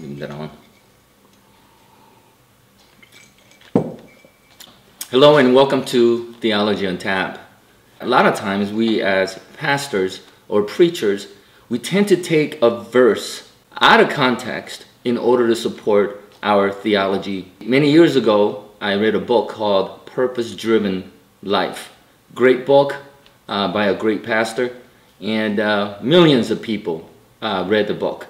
on. Hello and welcome to Theology on Tap. A lot of times we as pastors or preachers, we tend to take a verse out of context in order to support our theology. Many years ago, I read a book called Purpose Driven Life. Great book uh, by a great pastor, and uh, millions of people uh, read the book.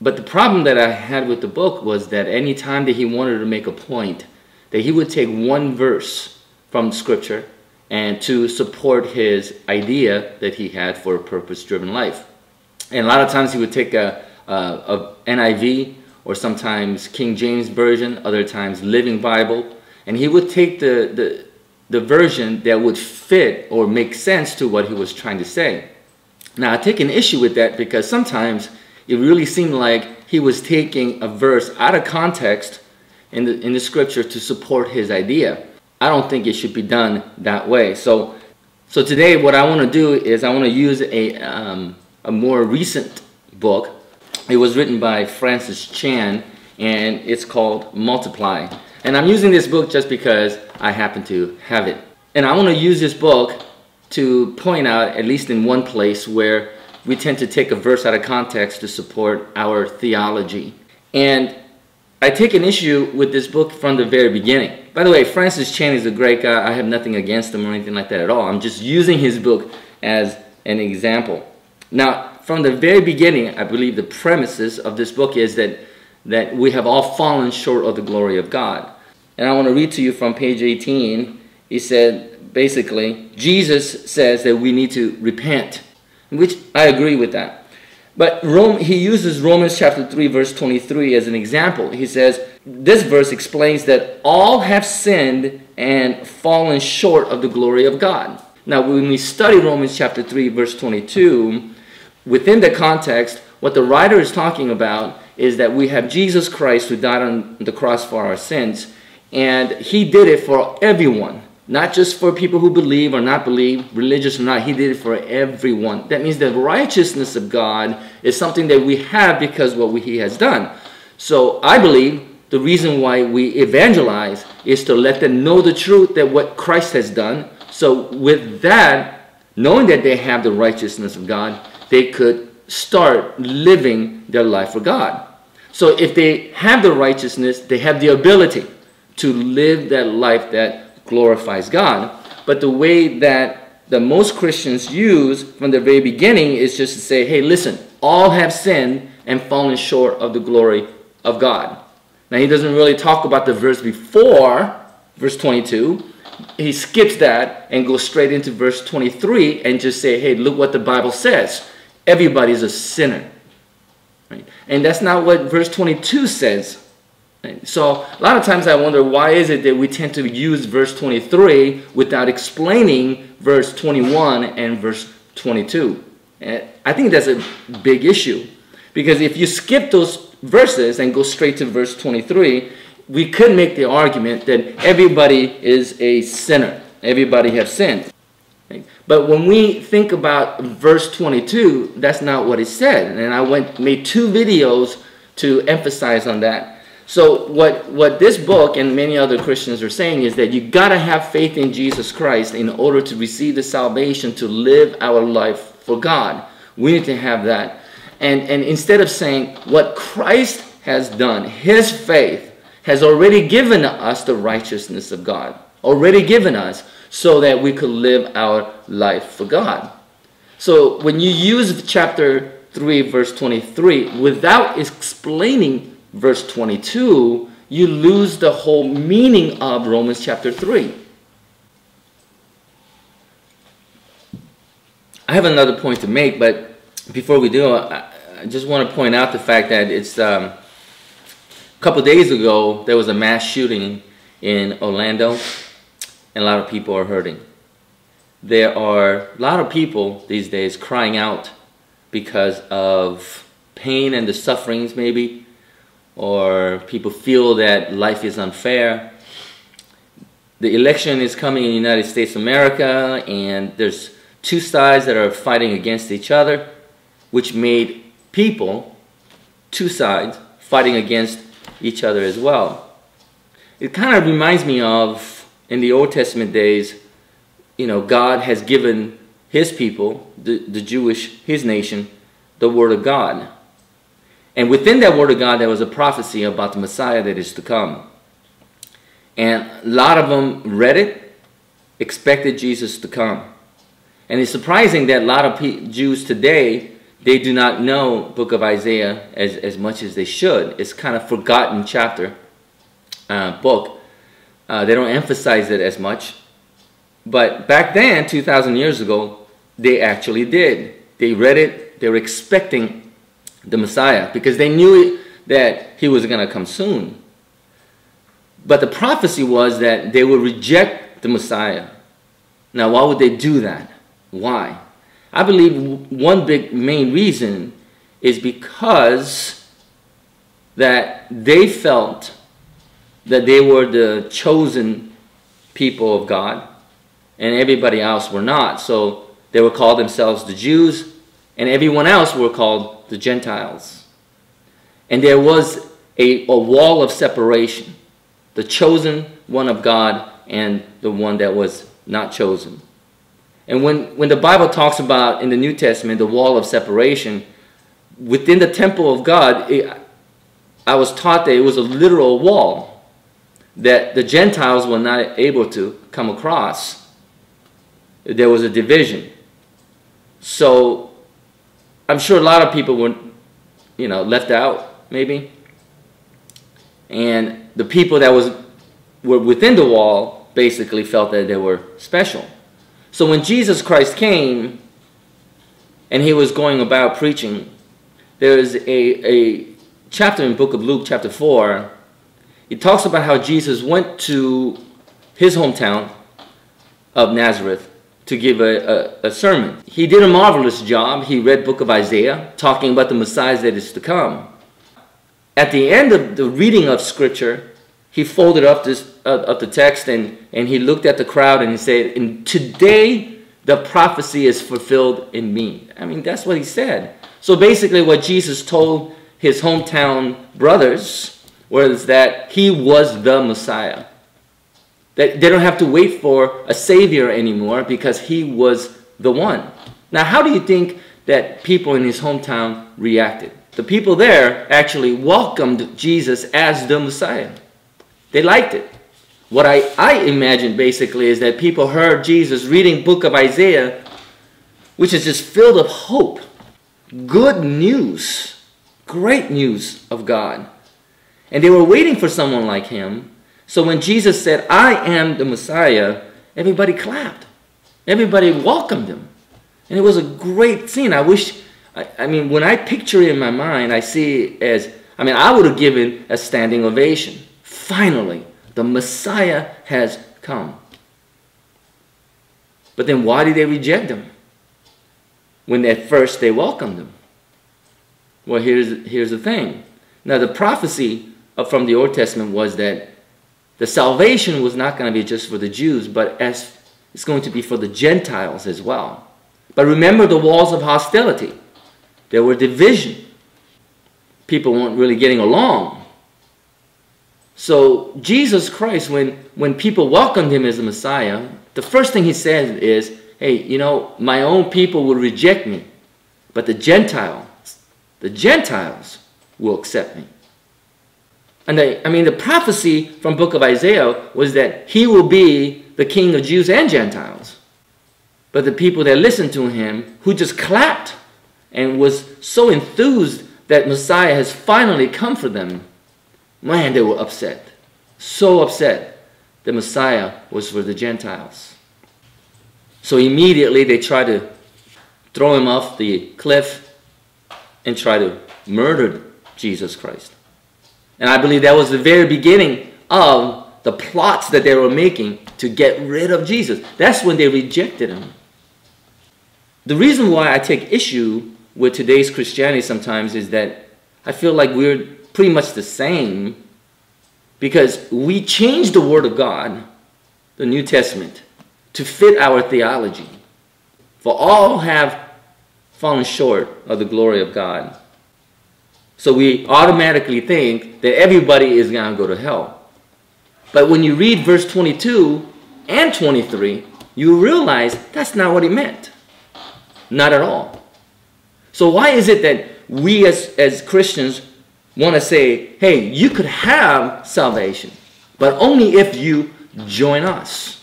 But the problem that I had with the book was that any time that he wanted to make a point, that he would take one verse from scripture and to support his idea that he had for a purpose-driven life. And a lot of times he would take a, a, a NIV or sometimes King James Version, other times Living Bible, and he would take the, the, the version that would fit or make sense to what he was trying to say. Now, I take an issue with that because sometimes it really seemed like he was taking a verse out of context in the, in the scripture to support his idea. I don't think it should be done that way. So, so today what I want to do is I want to use a, um, a more recent book. It was written by Francis Chan and it's called Multiply. And I'm using this book just because I happen to have it. And I want to use this book to point out, at least in one place, where we tend to take a verse out of context to support our theology. And I take an issue with this book from the very beginning. By the way, Francis Chan is a great guy. I have nothing against him or anything like that at all. I'm just using his book as an example. Now, from the very beginning, I believe the premises of this book is that, that we have all fallen short of the glory of God. And I want to read to you from page 18. He said, basically, Jesus says that we need to repent, which I agree with that. But Rome, he uses Romans chapter 3, verse 23 as an example. He says, this verse explains that all have sinned and fallen short of the glory of God. Now, when we study Romans chapter 3, verse 22, within the context, what the writer is talking about is that we have Jesus Christ who died on the cross for our sins, and he did it for everyone. Not just for people who believe or not believe, religious or not, he did it for everyone. That means the righteousness of God is something that we have because what he has done. So I believe the reason why we evangelize is to let them know the truth that what Christ has done. So with that, knowing that they have the righteousness of God, they could start living their life for God. So if they have the righteousness, they have the ability to live that life that glorifies God. But the way that the most Christians use from the very beginning is just to say, hey, listen, all have sinned and fallen short of the glory of God. Now, he doesn't really talk about the verse before, verse 22. He skips that and goes straight into verse 23 and just say, hey, look what the Bible says. Everybody's a sinner. Right? And that's not what verse 22 says. So a lot of times I wonder why is it that we tend to use verse 23 without explaining verse 21 and verse 22. And I think that's a big issue because if you skip those verses and go straight to verse 23, we could make the argument that everybody is a sinner. Everybody has sinned. But when we think about verse 22, that's not what it said. And I went made two videos to emphasize on that. So what, what this book and many other Christians are saying is that you got to have faith in Jesus Christ in order to receive the salvation to live our life for God. We need to have that. And, and instead of saying what Christ has done, his faith has already given us the righteousness of God, already given us so that we could live our life for God. So when you use chapter 3 verse 23 without explaining verse 22, you lose the whole meaning of Romans chapter 3. I have another point to make, but before we do, I, I just want to point out the fact that it's um, a couple days ago there was a mass shooting in Orlando, and a lot of people are hurting. There are a lot of people these days crying out because of pain and the sufferings, maybe, or people feel that life is unfair. The election is coming in the United States of America, and there's two sides that are fighting against each other, which made people, two sides, fighting against each other as well. It kind of reminds me of in the Old Testament days, you know, God has given his people, the, the Jewish, his nation, the Word of God. And within that Word of God, there was a prophecy about the Messiah that is to come. And a lot of them read it, expected Jesus to come. And it's surprising that a lot of Jews today, they do not know book of Isaiah as, as much as they should. It's kind of forgotten chapter, uh, book. Uh, they don't emphasize it as much. But back then, 2,000 years ago, they actually did. They read it, they were expecting the Messiah because they knew that he was going to come soon. But the prophecy was that they would reject the Messiah. Now, why would they do that? Why? I believe one big main reason is because that they felt that they were the chosen people of God and everybody else were not. So they would call themselves the Jews and everyone else were called the Gentiles. And there was a, a wall of separation the chosen one of God and the one that was not chosen. And when, when the Bible talks about in the New Testament the wall of separation, within the temple of God, it, I was taught that it was a literal wall that the Gentiles were not able to come across. There was a division. So I'm sure a lot of people were, you know, left out, maybe. And the people that was were within the wall basically felt that they were special. So when Jesus Christ came and he was going about preaching, there is a, a chapter in book of Luke, chapter 4. It talks about how Jesus went to his hometown of Nazareth to give a, a, a, sermon. He did a marvelous job. He read book of Isaiah, talking about the Messiah that is to come. At the end of the reading of Scripture, he folded up this uh, up the text and, and he looked at the crowd and he said, "And today the prophecy is fulfilled in me." I mean, that's what he said. So basically, what Jesus told his hometown brothers was that he was the Messiah. That they don't have to wait for a savior anymore because he was the one. Now, how do you think that people in his hometown reacted? The people there actually welcomed Jesus as the Messiah. They liked it. What I, I imagine basically is that people heard Jesus reading book of Isaiah, which is just filled of hope, good news, great news of God. And they were waiting for someone like him. So when Jesus said, I am the Messiah, everybody clapped. Everybody welcomed him. And it was a great scene. I wish, I, I mean, when I picture it in my mind, I see it as, I mean, I would have given a standing ovation. Finally, the Messiah has come. But then why did they reject him? When at first they welcomed him. Well, here's, here's the thing. Now, the prophecy uh, from the Old Testament was that the salvation was not going to be just for the Jews, but as it's going to be for the Gentiles as well. But remember the walls of hostility. There were division. People weren't really getting along. So Jesus Christ, when, when people welcomed him as the Messiah, the first thing he said is, hey, you know, my own people will reject me, but the Gentiles, the Gentiles will accept me. And the, I mean, the prophecy from book of Isaiah was that he will be the king of Jews and Gentiles. But the people that listened to him, who just clapped and was so enthused that Messiah has finally come for them, Man, they were upset. So upset. The Messiah was for the Gentiles. So immediately they tried to throw him off the cliff and try to murder Jesus Christ. And I believe that was the very beginning of the plots that they were making to get rid of Jesus. That's when they rejected him. The reason why I take issue with today's Christianity sometimes is that I feel like we're pretty much the same because we changed the Word of God, the New Testament, to fit our theology. For all have fallen short of the glory of God. So we automatically think that everybody is going to go to hell. But when you read verse 22 and 23, you realize that's not what he meant. Not at all. So why is it that we as, as Christians want to say, hey, you could have salvation, but only if you join us?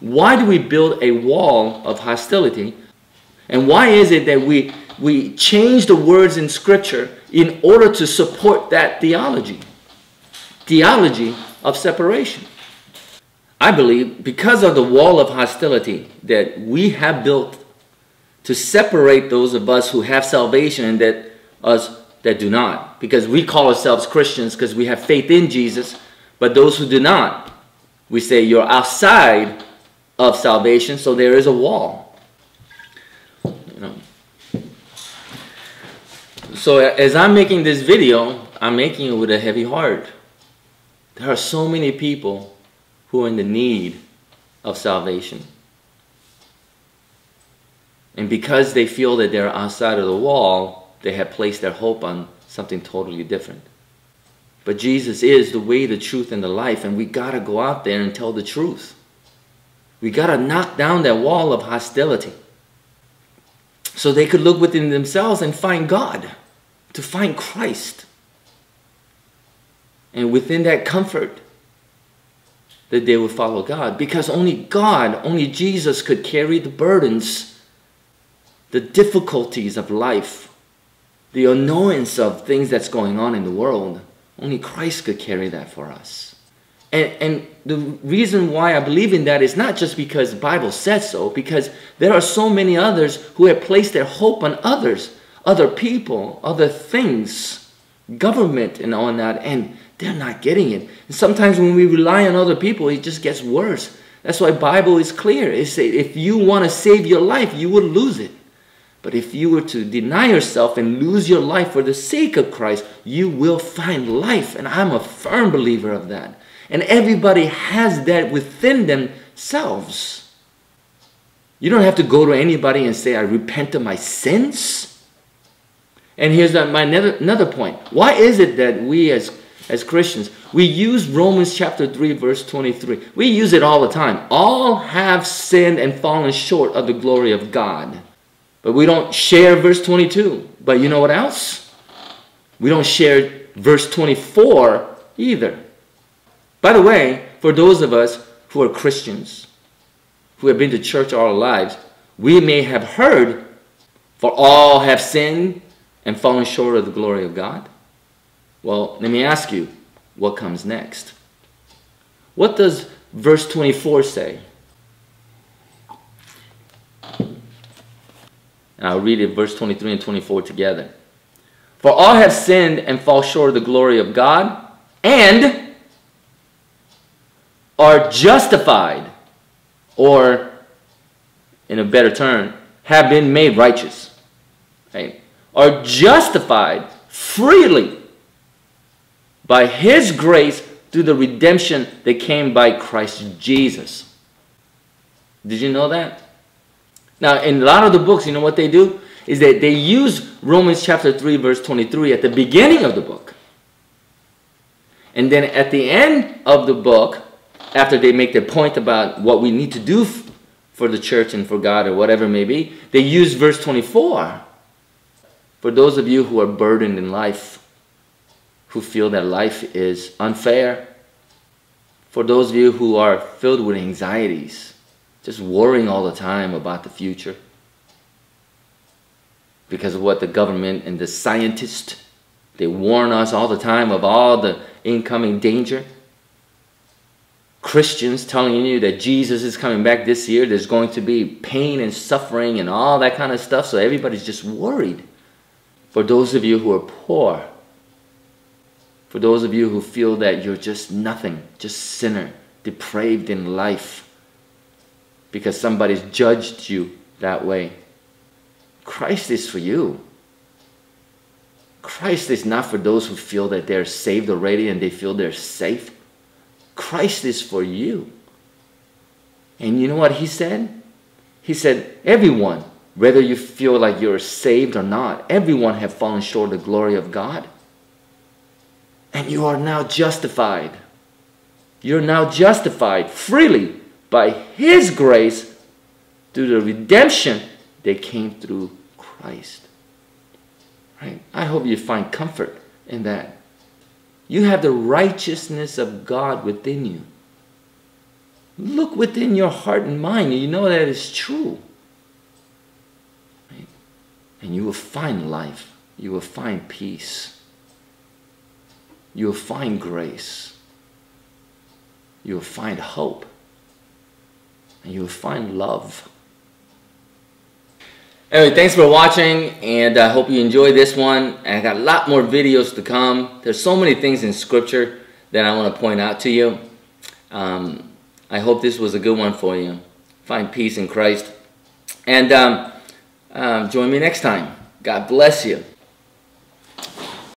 Why do we build a wall of hostility? And why is it that we, we change the words in Scripture in order to support that theology? Theology of separation. I believe because of the wall of hostility that we have built to separate those of us who have salvation and that us that do not. Because we call ourselves Christians because we have faith in Jesus, but those who do not, we say you're outside of salvation, so there is a wall. You know. So as I'm making this video, I'm making it with a heavy heart. There are so many people who are in the need of salvation. And because they feel that they're outside of the wall, they have placed their hope on something totally different. But Jesus is the way, the truth, and the life, and we got to go out there and tell the truth. We got to knock down that wall of hostility so they could look within themselves and find God, to find Christ. And within that comfort, that they would follow God because only God, only Jesus could carry the burdens, the difficulties of life, the annoyance of things that's going on in the world. Only Christ could carry that for us. And, and the reason why I believe in that is not just because the Bible says so, because there are so many others who have placed their hope on others, other people, other things, government, and all that. And they're not getting it. And sometimes when we rely on other people, it just gets worse. That's why Bible is clear. It says if you want to save your life, you will lose it. But if you were to deny yourself and lose your life for the sake of Christ, you will find life. And I'm a firm believer of that. And everybody has that within themselves. You don't have to go to anybody and say, I repent of my sins. And here's my another, another point. Why is it that we as as Christians. We use Romans chapter 3, verse 23. We use it all the time. All have sinned and fallen short of the glory of God. But we don't share verse 22. But you know what else? We don't share verse 24 either. By the way, for those of us who are Christians, who have been to church all our lives, we may have heard, for all have sinned and falling short of the glory of God. Well, let me ask you, what comes next? What does verse 24 say? And I'll read it, verse 23 and 24 together. For all have sinned and fall short of the glory of God, and are justified, or in a better term, have been made righteous. Right? Are justified freely by His grace through the redemption that came by Christ Jesus. Did you know that? Now, in a lot of the books, you know what they do? Is that they use Romans chapter 3, verse 23 at the beginning of the book. And then at the end of the book, after they make their point about what we need to do for the church and for God or whatever it may be, they use verse 24. For those of you who are burdened in life, who feel that life is unfair, for those of you who are filled with anxieties, just worrying all the time about the future because of what the government and the scientists they warn us all the time of all the incoming danger. Christians telling you that Jesus is coming back this year, there's going to be pain and suffering and all that kind of stuff, so everybody's just worried. For those of you who are poor, for those of you who feel that you're just nothing, just sinner, depraved in life, because somebody's judged you that way. Christ is for you. Christ is not for those who feel that they're saved already and they feel they're safe. Christ is for you. And you know what he said? He said, Everyone, whether you feel like you're saved or not, everyone have fallen short of the glory of God. And you are now justified. You're now justified freely by His grace through the redemption that came through Christ. Right? I hope you find comfort in that. You have the righteousness of God within you. Look within your heart and mind, and you know that is true. And you will find life. You will find peace. You will find grace. You will find hope. And you will find love. Anyway, thanks for watching, and I hope you enjoyed this one. And I got a lot more videos to come. There's so many things in Scripture that I want to point out to you. Um, I hope this was a good one for you. Find peace in Christ. And um, um, join me next time. God bless you.